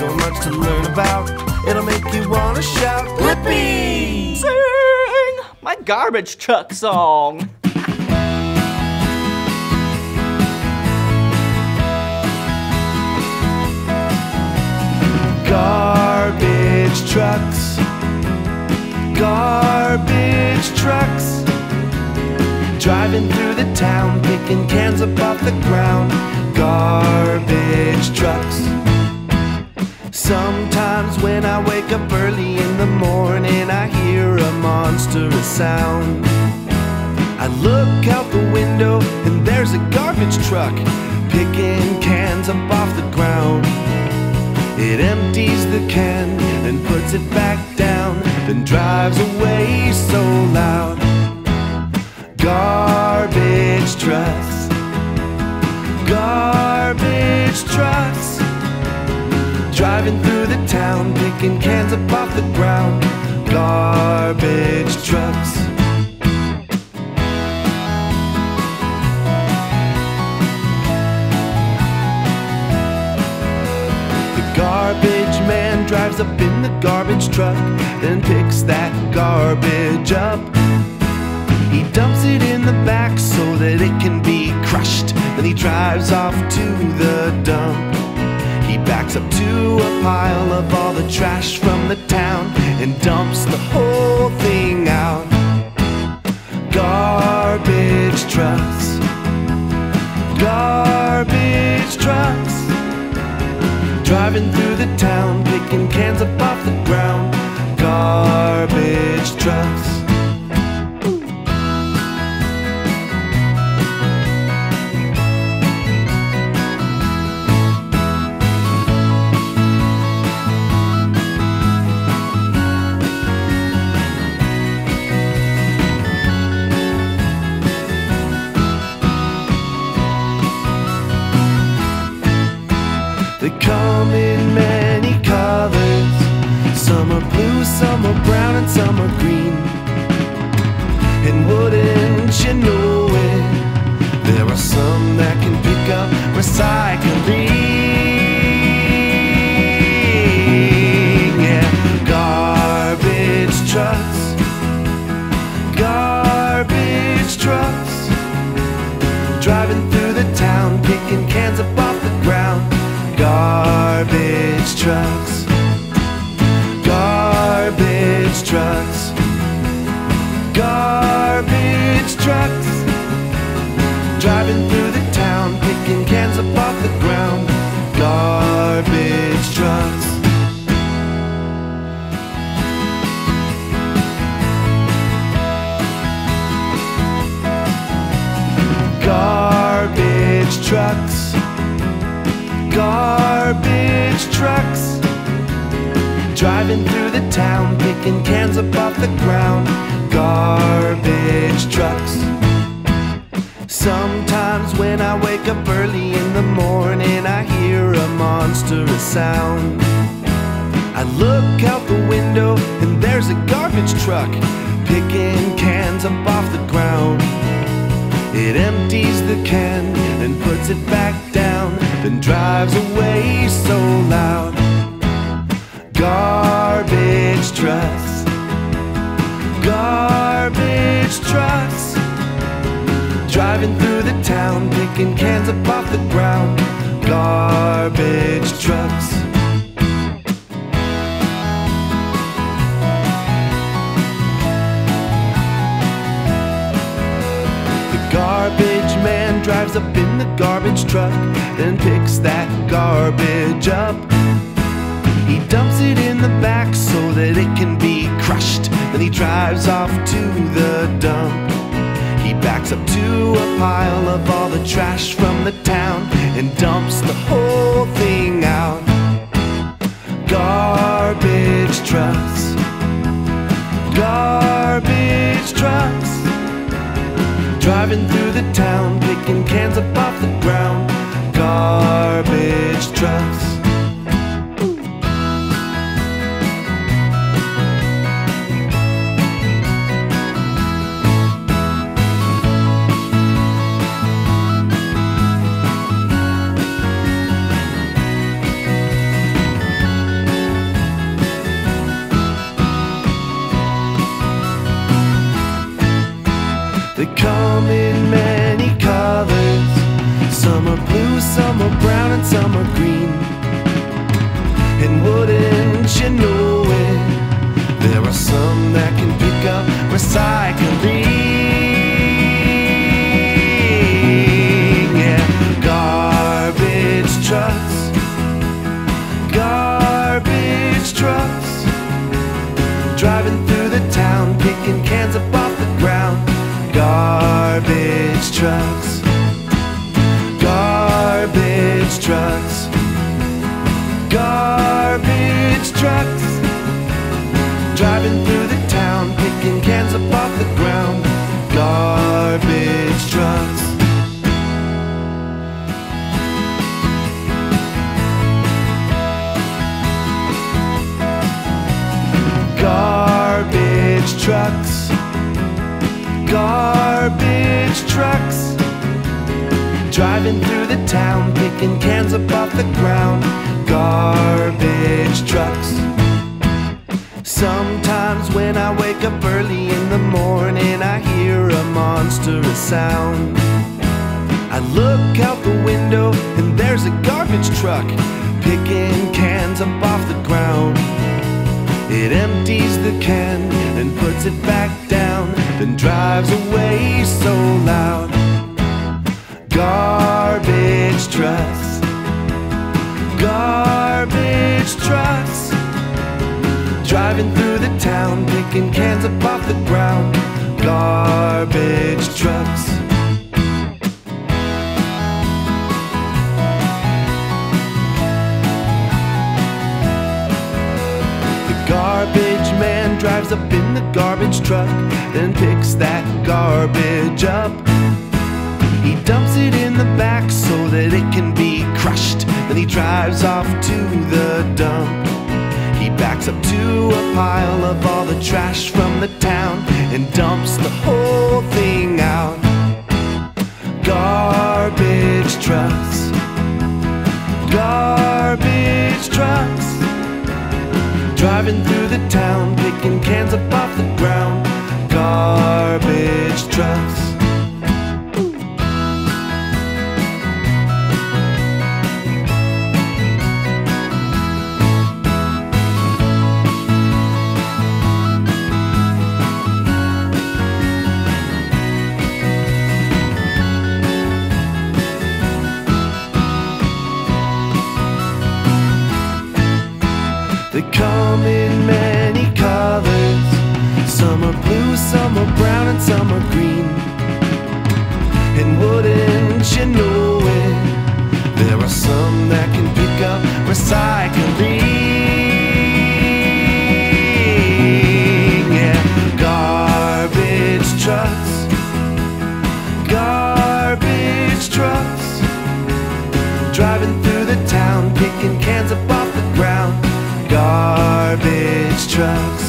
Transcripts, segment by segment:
so much to learn about. It'll make you wanna shout, Blippi! Sing my garbage truck song. Garbage trucks, garbage trucks, driving through the town, picking cans up off the ground. Garbage trucks. Sometimes when I wake up early in the morning, I hear a monstrous sound. I look out the window and there's a garbage truck picking cans up off the ground. It empties the can and puts it back down, then drives away so loud. Garbage trucks, garbage trucks, driving through the town, picking cans up off the ground. Garbage trucks. The garbage man drives up in the garbage truck, then picks that garbage up. He dumps it in the back so that it can be crushed. Then he drives off to the dump. He backs up to a pile of all the trash from the town and dumps the whole thing out. Garbage trucks. Garbage trucks. Driving through the town, picking cans up off the ground. Garbage trucks. Come in many colors. Some are blue, some are brown, and some are green. And wouldn't you know it? There are some that can pick up recycling. Yeah, garbage trucks. Driving through the town, picking cans up off the ground. Garbage trucks. Sometimes when I wake up early in the morning, I hear a monstrous sound. I look out the window and there's a garbage truck picking cans up off the ground. It empties the can and puts it back down, then drives away so loud. Garbage trucks, garbage trucks, driving through the town, picking cans up off the ground. Garbage trucks. The garbage man drives up in the garbage truck, then picks that garbage up. He dumps it in the back so that it can be crushed. Then he drives off to the dump. He backs up to a pile of all the trash from the town and dumps the whole cans up off the ground. Garbage trucks, garbage trucks, trucks. Garbage trucks. Driving through the town, picking cans up off the ground. Garbage trucks. Sometimes when I wake up early in the morning, I hear a monstrous sound. I look out the window and there's a garbage truck picking cans up off the ground. It empties the can and puts it back down, then drives away so loud. Garbage trucks, garbage trucks driving through the town, picking cans up off the ground. Garbage trucks. Truck, then picks that garbage up. He dumps it in the back so that it can be crushed. Then he drives off to the dump. He backs up to a pile of all the trash from the town and dumps the whole thing out. Garbage trucks. Garbage trucks. Driving through the town, picking cans up. Garbage There are some that can pick up recycling. Yeah, garbage trucks, garbage trucks driving through the town, picking cans up off the ground. Garbage trucks,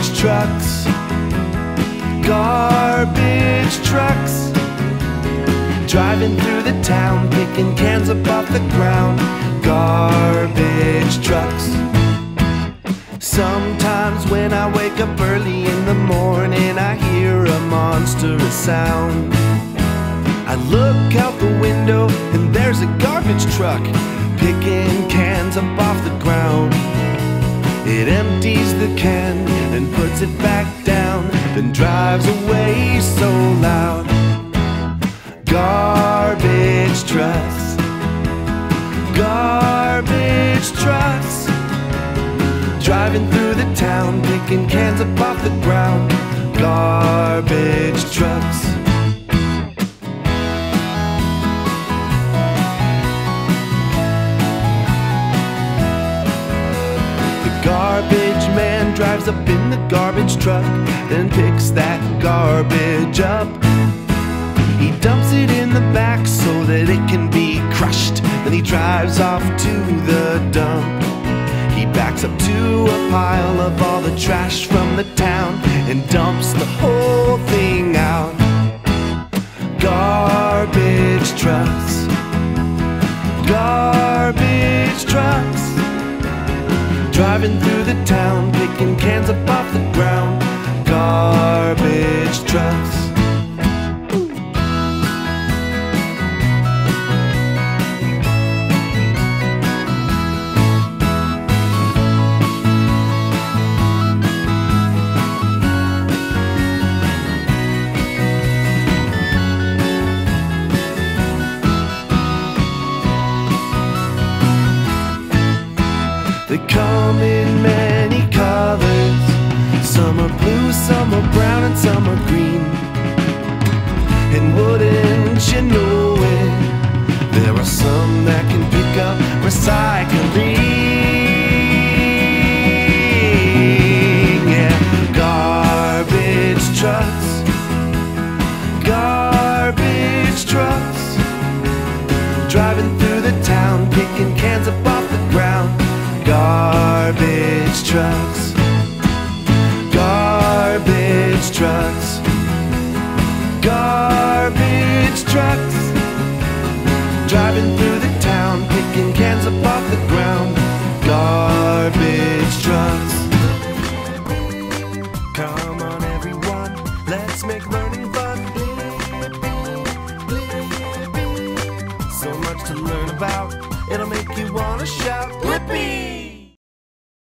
Garbage trucks, garbage trucks, driving through the town, picking cans up off the ground. Garbage trucks. Sometimes when I wake up early in the morning, I hear a monstrous sound. I look out the window and there's a garbage truck picking cans up off the ground. It empties the can and puts it back down, then drives away so loud. Garbage trucks, garbage trucks, driving through the town, picking cans up off the ground. Garbage trucks. truck, then picks that garbage up. He dumps it in the back so that it can be crushed, then he drives off to the dump. He backs up to a pile of all the trash from the town and dumps the whole thing out. Garbage trucks. Garbage trucks. Driving through the town. you know it? There are some that can pick up recycling. driving through